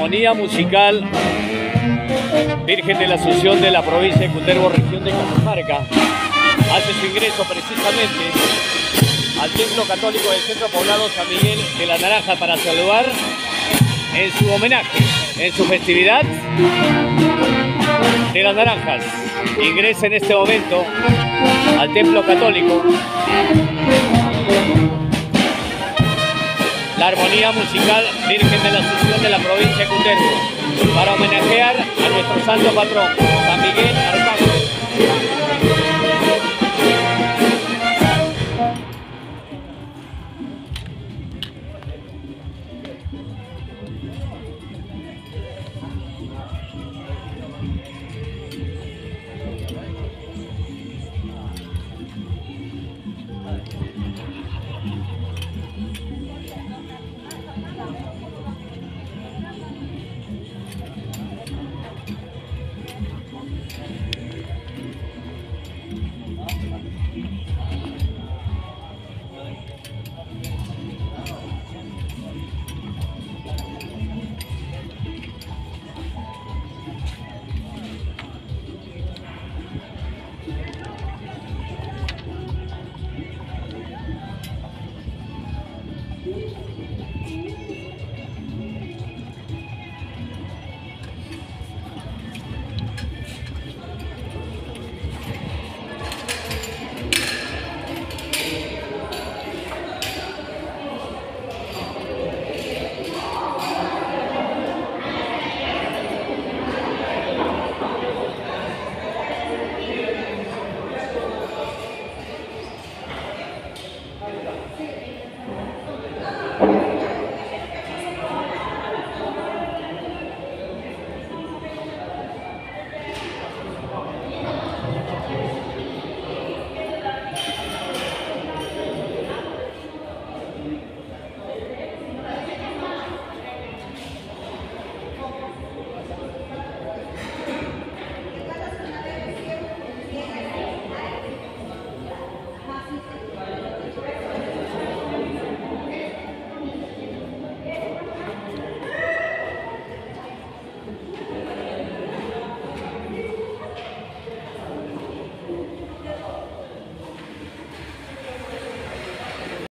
Armonía Musical Virgen de la Asunción de la provincia de Cutervo, región de Cajamarca, hace su ingreso precisamente al Templo Católico del Centro Poblado San Miguel de la Naranja para saludar en su homenaje, en su festividad de las Naranjas. Ingresa en este momento al Templo Católico la armonía musical Virgen de la Asunción de la provincia de Cutervo para homenajear a nuestro santo patrón, Spirit.